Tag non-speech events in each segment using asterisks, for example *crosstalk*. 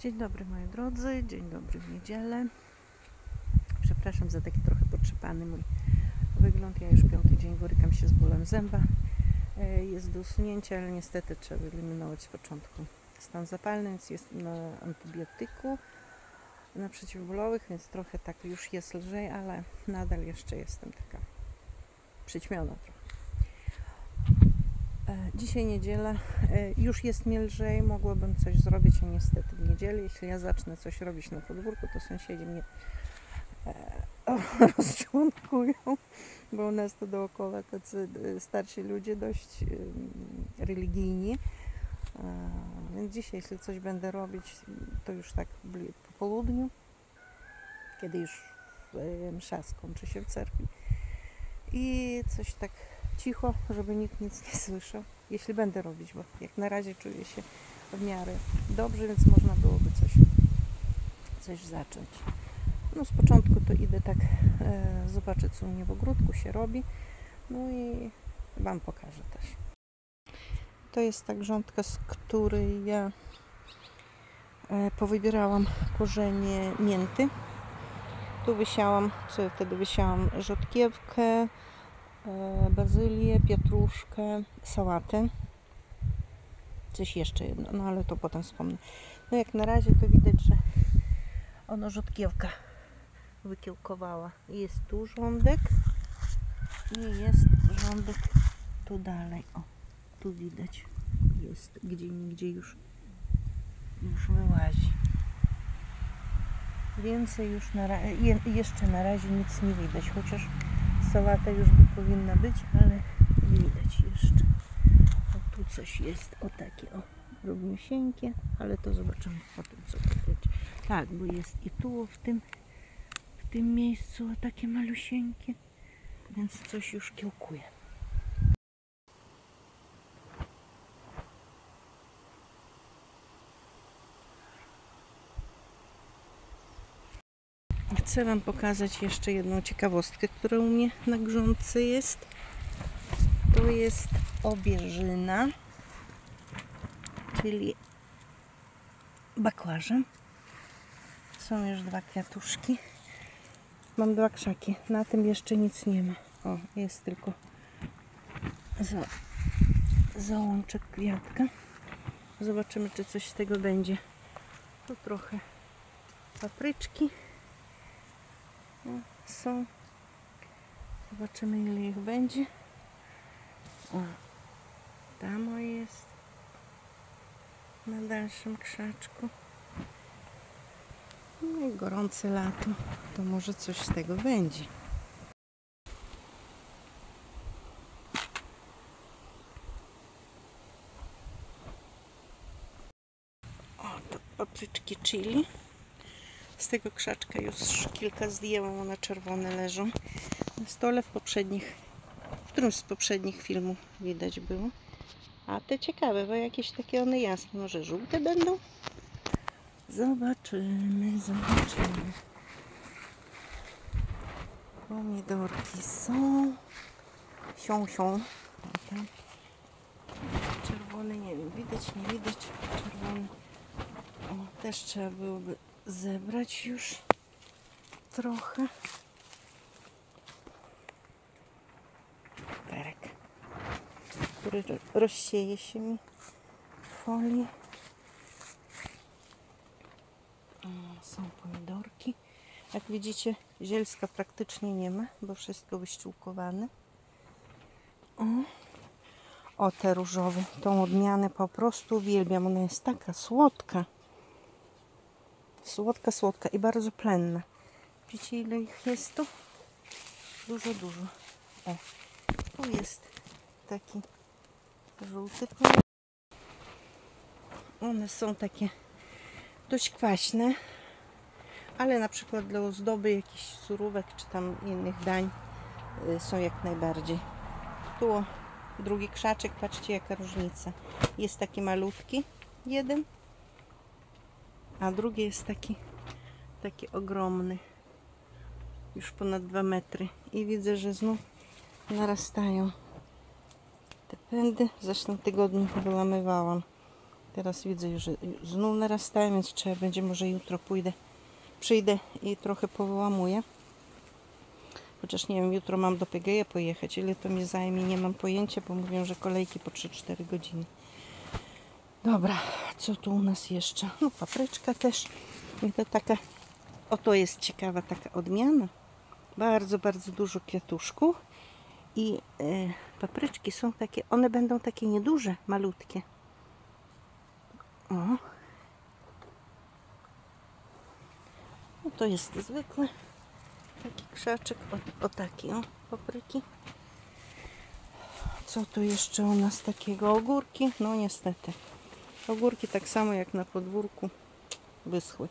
Dzień dobry moi drodzy, dzień dobry w niedzielę. Przepraszam za taki trochę potrzepany mój wygląd. Ja już piąty dzień borykam się z bólem zęba. E, Jest do usunięcia, ale niestety trzeba wyeliminować z początku stan zapalny, więc jest na antybiotyku, na przeciwbólowych, więc trochę tak już jest lżej, ale nadal jeszcze jestem taka przyćmiona trochę. Dzisiaj niedziela, e, już jest mi lżej, mogłabym coś zrobić, a niestety w niedzielę, jeśli ja zacznę coś robić na podwórku, to sąsiedzi mnie e, *laughs* rozczłonkują, bo u nas to dookoła tacy e, starsi ludzie, dość religijni. Więc dzisiaj, jeśli coś będę robić, to już tak po południu, kiedy już msza skończy się w cerkwi. I coś tak cicho, żeby nikt nic nie słyszał, jeśli będę robić, bo jak na razie czuję się w miarę dobrze, więc można byłoby coś, coś zacząć. No z początku to idę tak e, zobaczyć, co u mnie w ogródku się robi, no i Wam pokażę też. To jest ta grządka, z której ja e, powybierałam korzenie mięty. Tu wysiałam, co ja wtedy wysiałam, rzodkiewkę, bazylię, pietruszkę, sałatę. Coś jeszcze jedno, no ale to potem wspomnę. No jak na razie to widać, że ono rzodkiewka wykiełkowała. Jest tu rządek i jest rządek tu dalej. O, tu widać jest gdzie nigdzie już, już wyłazi. Więcej już na jeszcze na razie nic nie widać, chociaż sałata już by powinna być, ale nie widać jeszcze. O, tu coś jest, o takie o, równiusieńkie, ale to zobaczymy potem co będzie. Tak, bo jest i tu w tym, w tym miejscu o takie malusieńkie, więc coś już kiełkuje. Chcę Wam pokazać jeszcze jedną ciekawostkę, która u mnie na grządce jest. To jest obierzyna, czyli bakłażan. Są już dwa kwiatuszki. Mam dwa krzaki. Na tym jeszcze nic nie ma. O, jest tylko za, załączek kwiatka. Zobaczymy, czy coś z tego będzie. Tu trochę papryczki są. Zobaczymy ile ich będzie. O, tam o jest. Na dalszym krzaczku. No i gorące lato. To może coś z tego będzie. O, to papryczki chili. Z tego krzaczka już kilka zdjęłam, one czerwone leżą na stole w poprzednich, w którymś z poprzednich filmów widać było. A te ciekawe, bo jakieś takie one jasne, może żółte będą? Zobaczymy, zobaczymy. Pomidorki są. Sią, sią. Czerwony, nie wiem, widać, nie widać. Czerwony. O, też trzeba byłoby zebrać już trochę. Perek, który ro- rozsieje się mi folii. Są pomidorki. Jak widzicie, zielska praktycznie nie ma, bo wszystko wyściółkowane. O, o te różowe, tą odmianę po prostu uwielbiam. Ona jest taka słodka. Słodka, słodka i bardzo plenna. Widzicie ile ich jest tu? Dużo, dużo. O, tu jest taki żółty pomidor. One są takie dość kwaśne, ale na przykład dla ozdoby jakichś surówek czy tam innych dań y, są jak najbardziej. Tu drugi krzaczek, patrzcie jaka różnica. Jest taki malutki, jeden, a drugi jest taki, taki ogromny, już ponad 2 metry. I widzę, że znów narastają te pędy. W zeszłym tygodniu wylamywałam Teraz widzę, że znów narastają, więc trzeba będzie może jutro pójdę, przyjdę i trochę powyłamuję. Chociaż nie wiem, jutro mam do PGE pojechać. Ile to mi zajmie, nie mam pojęcia, bo mówią, że kolejki po 3-4 godziny. Dobra, co tu u nas jeszcze? No papryczka też. I to taka, oto jest ciekawa taka odmiana. Bardzo, bardzo dużo kwiatuszków. I e, papryczki są takie, one będą takie nieduże, malutkie. O. No to jest zwykły taki krzaczek, o, o taki, o, papryki. Co tu jeszcze u nas takiego? Ogórki? No niestety. Ogórki tak samo jak na podwórku wyschły.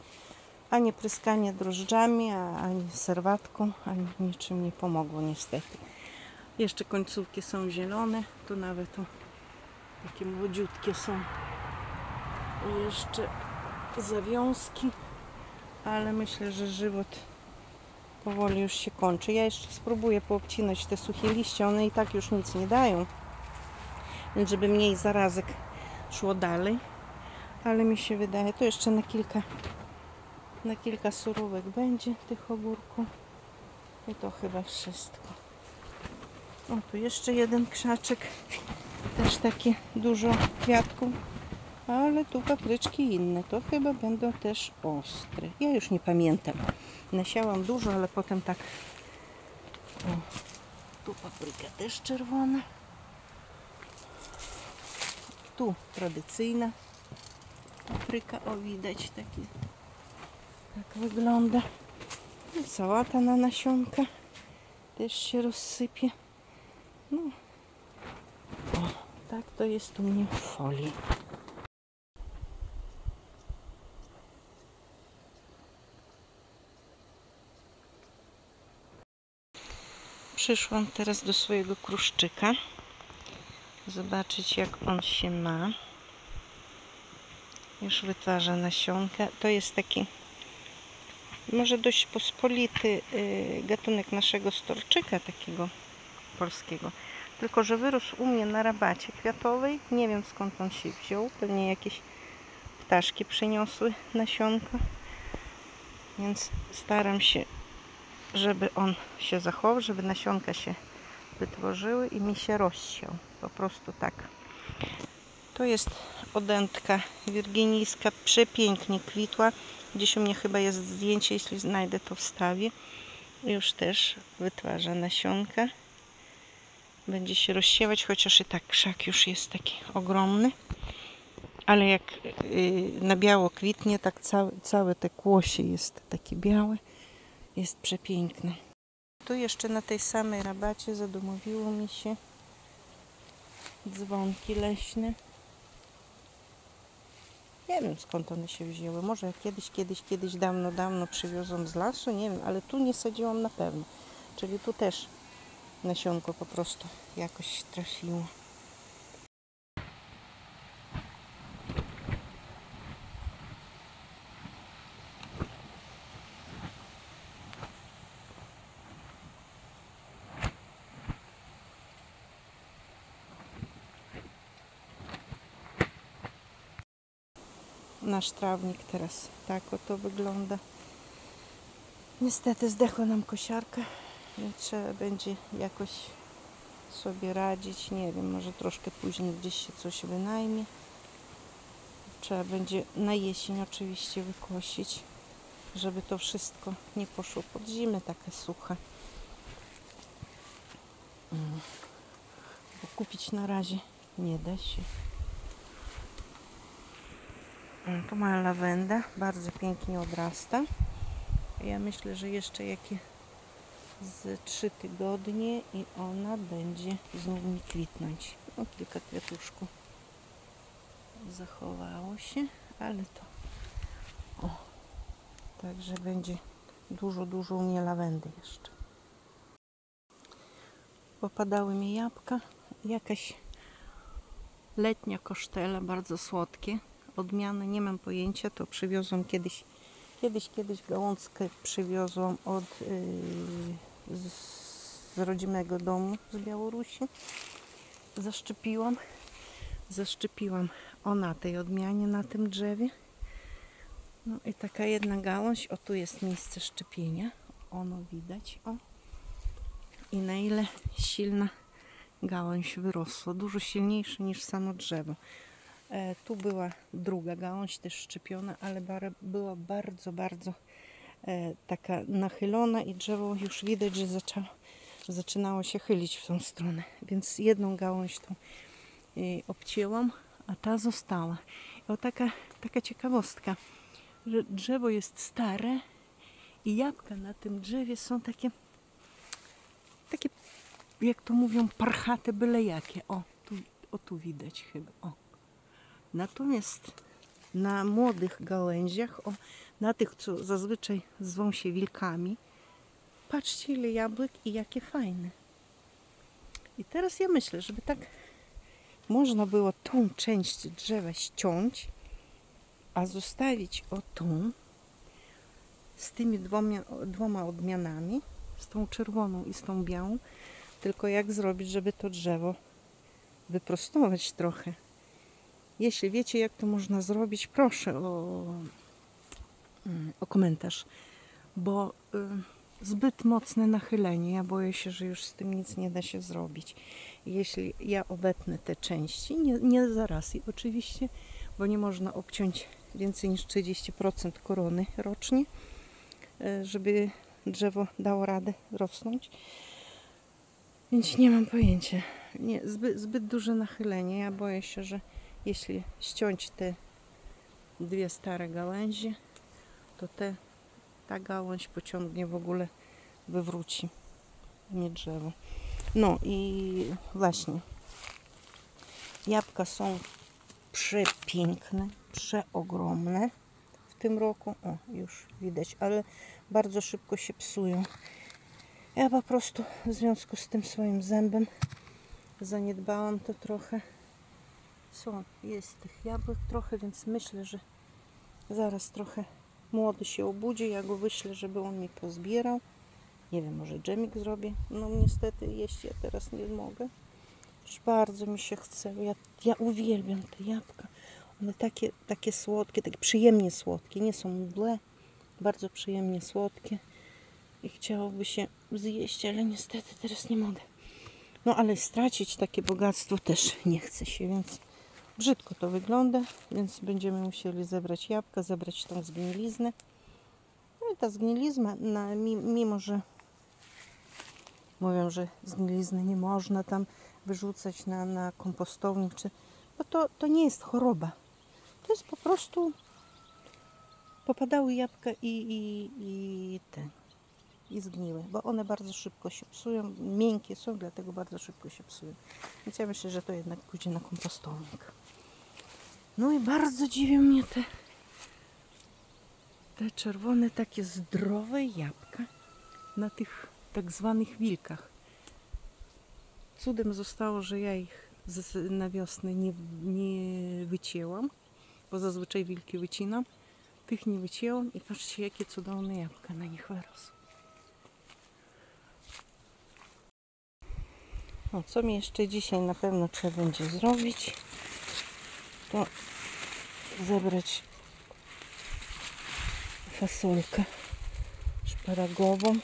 Ani pryskanie drożdżami, ani serwatką, ani niczym nie pomogło niestety. Jeszcze końcówki są zielone, tu nawet o, takie młodziutkie są i jeszcze zawiązki, ale myślę, że żywot powoli już się kończy. Ja jeszcze spróbuję poobcinać te suche liście, one i tak już nic nie dają, więc żeby mniej zarazek szło dalej, ale mi się wydaje, to jeszcze na kilka na kilka surówek będzie tych ogórków i to chyba wszystko. O, tu jeszcze jeden krzaczek, też takie dużo kwiatków, ale tu papryczki inne, to chyba będą też ostre. Ja już nie pamiętam. Nasiałam dużo, ale potem tak. O, tu papryka też czerwona. Tu tradycyjna papryka, o widać taki. Tak wygląda. I Sałata na nasionka też się rozsypie. No. O, tak to jest u mnie w folii. Przyszłam teraz do swojego kruszczyka. Zobaczyć jak on się ma. Już wytwarza nasionka. To jest taki może dość pospolity y, gatunek naszego storczyka takiego polskiego. Tylko, że wyrósł u mnie na rabacie kwiatowej. Nie wiem skąd on się wziął. Pewnie jakieś ptaszki przyniosły nasionka. Więc staram się, żeby on się zachował, żeby nasionka się wytworzyły i mi się rozsiał. Po prostu tak. To jest odętka wirginijska. Przepięknie kwitła. Gdzieś u mnie chyba jest zdjęcie, jeśli znajdę to wstawię. Już też wytwarza nasionka. Będzie się rozsiewać, chociaż i tak krzak już jest taki ogromny. Ale jak y, na biało kwitnie, tak całe, całe te kłosie jest takie białe. Jest przepiękne. Tu jeszcze na tej samej rabacie zadomowiło mi się dzwonki leśne. Nie wiem skąd one się wzięły. Może kiedyś, kiedyś, kiedyś dawno, dawno przywiozłam z lasu, nie wiem, ale tu nie sadziłam na pewno. Czyli tu też nasionko po prostu jakoś trafiło. Nasz trawnik teraz tak oto wygląda. Niestety zdechła nam kosiarka, więc trzeba będzie jakoś sobie radzić. Nie wiem, może troszkę później gdzieś się coś wynajmie. Trzeba będzie na jesień oczywiście wykosić, żeby to wszystko nie poszło pod zimę takie suche. Mm. Bo kupić na razie nie da się. Mm, Tu moja lawenda, bardzo pięknie odrasta. Ja myślę, że jeszcze jakie z trzy tygodnie i ona będzie znów mi kwitnąć. No, kilka kwiatuszków zachowało się, ale to o, także będzie dużo, dużo u mnie lawendy jeszcze. Popadały mi jabłka, jakaś letnia kosztela, bardzo słodkie. Odmiany nie mam pojęcia, to przywiozłam kiedyś, kiedyś, kiedyś gałązkę przywiozłam od yy, z, z rodzimego domu z Białorusi. Zaszczepiłam. Zaszczepiłam o na tej odmianie, na tym drzewie. No i taka jedna gałąź, o tu jest miejsce szczepienia. Ono widać, o. I na ile silna gałąź wyrosła, dużo silniejsza niż samo drzewo. E, tu była druga gałąź też szczepiona, ale była bardzo, bardzo e, taka nachylona i drzewo już widać, że zaczęło, zaczynało się chylić w tą stronę. Więc jedną gałąź tą y, obcięłam, a ta została. I o taka, taka ciekawostka, że drzewo jest stare i jabłka na tym drzewie są takie, takie jak to mówią, parchate byle jakie. O, tu, o tu widać chyba. O. Natomiast na młodych gałęziach, o, na tych, co zazwyczaj zwą się wilkami, patrzcie ile jabłek i jakie fajne. I teraz ja myślę, żeby tak można było tą część drzewa ściąć, a zostawić o tą z tymi dwoma, dwoma odmianami, z tą czerwoną i z tą białą, tylko jak zrobić, żeby to drzewo wyprostować trochę. Jeśli wiecie, jak to można zrobić, proszę o, o komentarz, bo y, zbyt mocne nachylenie. Ja boję się, że już z tym nic nie da się zrobić. Jeśli ja obetnę te części, nie, nie zaraz i oczywiście, bo nie można obciąć więcej niż 30% korony rocznie, y, żeby drzewo dało radę rosnąć. Więc nie mam pojęcia. Nie, zbyt, zbyt duże nachylenie. Ja boję się, że jeśli ściąć te dwie stare gałęzie, to te, ta gałąź pociągnie w ogóle, wywróci nie drzewo. No i właśnie jabłka są przepiękne, przeogromne w tym roku. O, już widać, ale bardzo szybko się psują. Ja po prostu w związku z tym swoim zębem zaniedbałam to trochę. Są, jest tych jabłek trochę, więc myślę, że zaraz trochę młody się obudzi. Ja go wyślę, żeby on mi pozbierał. Nie wiem, może dżemik zrobię. No niestety jeść ja teraz nie mogę. Już bardzo mi się chce. Ja, ja uwielbiam te jabłka. One takie, takie słodkie, takie przyjemnie słodkie. Nie są mdłe. Bardzo przyjemnie słodkie. I chciałoby się zjeść, ale niestety teraz nie mogę. No ale stracić takie bogactwo też nie chce się, więc brzydko to wygląda, więc będziemy musieli zebrać jabłka, zebrać tą zgniliznę. No i ta zgnilizna, na, mi- mimo że mówią, że zgnilizny nie można tam wyrzucać na, na kompostownik, czy, bo to, to nie jest choroba. To jest po prostu popadały jabłka i, i, i i zgniłe, bo one bardzo szybko się psują, miękkie są, dlatego bardzo szybko się psują. Więc ja myślę, że to jednak pójdzie na kompostownik. No i bardzo dziwią mnie te, te czerwone, takie zdrowe jabłka na tych tak zwanych wilkach. Cudem zostało, że ja ich na wiosnę nie, nie wycięłam, bo zazwyczaj wilki wycinam. Tych nie wycięłam i patrzcie, jakie cudowne jabłka na nich wyrosły. No, co mi jeszcze dzisiaj na pewno trzeba będzie zrobić, to zebrać fasolkę szparagową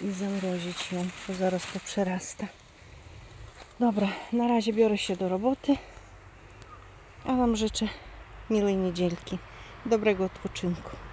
i zamrozić ją, bo zaraz to przerasta. Dobra, na razie biorę się do roboty, a Wam życzę miłej niedzielki, dobrego odpoczynku.